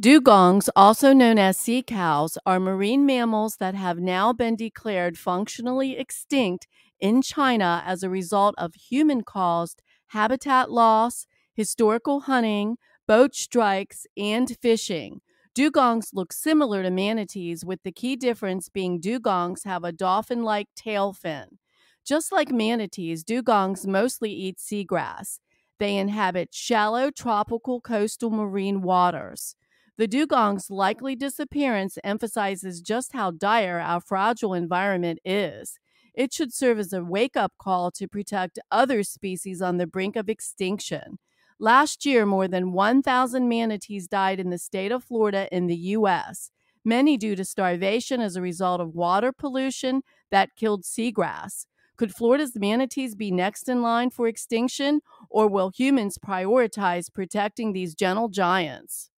Dugongs, also known as sea cows, are marine mammals that have now been declared functionally extinct in China as a result of human caused habitat loss, historical hunting, boat strikes, and fishing. Dugongs look similar to manatees, with the key difference being dugongs have a dolphin like tail fin. Just like manatees, dugongs mostly eat seagrass. They inhabit shallow tropical coastal marine waters. The dugong's likely disappearance emphasizes just how dire our fragile environment is. It should serve as a wake up call to protect other species on the brink of extinction. Last year, more than 1,000 manatees died in the state of Florida in the U.S., many due to starvation as a result of water pollution that killed seagrass. Could Florida's manatees be next in line for extinction, or will humans prioritize protecting these gentle giants?